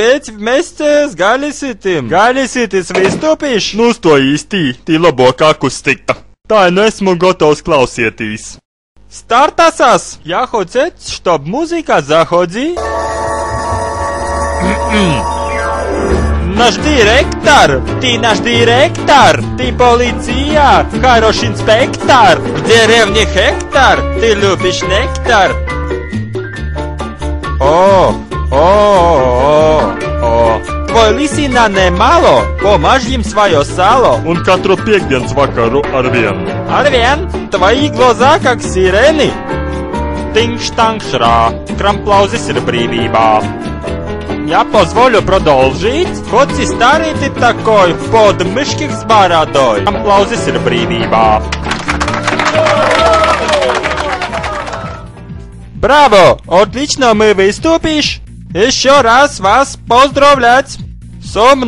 теперь вместе с Галиситым. Галиситис выступишь? Nu, stojies tī, tī labākā akustika. Tā, nu esmu gatavs klausieties. Стартасас! Я хочет, чтоб музыка заходи. Наш директор! Ты наш директор! Ты полиция! Хороший инспектор! В деревне Хектор! Ты любишь нектар! О, о, о, о. Твой лисина немало, помажь им свое сало. Un katru piekdienas vakaru ar vienu. Арвен, твои глаза как сирены. Тинг-штанг-шра, крамплаузис ir brīvībā. Я позволю продолжить. Хоть и старый ты такой, под мышки с бородой. Крамплаузис ir brīvībā. Браво! Отлично мы выступишь! Еще раз вас поздравлять! Some